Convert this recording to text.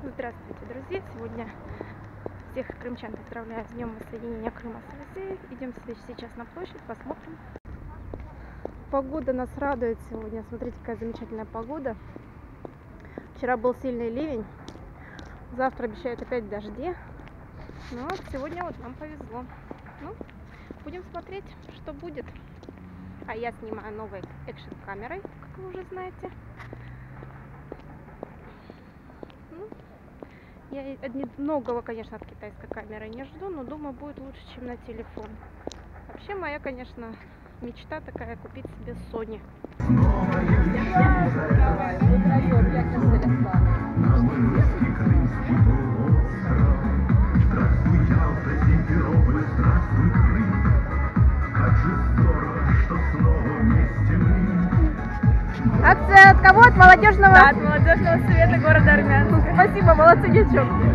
Здравствуйте, друзья! Сегодня всех крымчан поздравляю с Днем воссоединения Крыма с Россией. Идем сейчас на площадь, посмотрим. Погода нас радует сегодня. Смотрите, какая замечательная погода. Вчера был сильный ливень. Завтра обещают опять дожди. Но сегодня вот нам повезло. Ну, будем смотреть, что будет. А я снимаю новой экшн камерой, как вы уже знаете. Я многого, конечно, от китайской камеры не жду, но думаю, будет лучше, чем на телефон. Вообще моя, конечно, мечта такая купить себе Sony. От, э, от кого? От молодежного? Да, от молодежного совета города Армянска. Спасибо, молодцы, девчонки.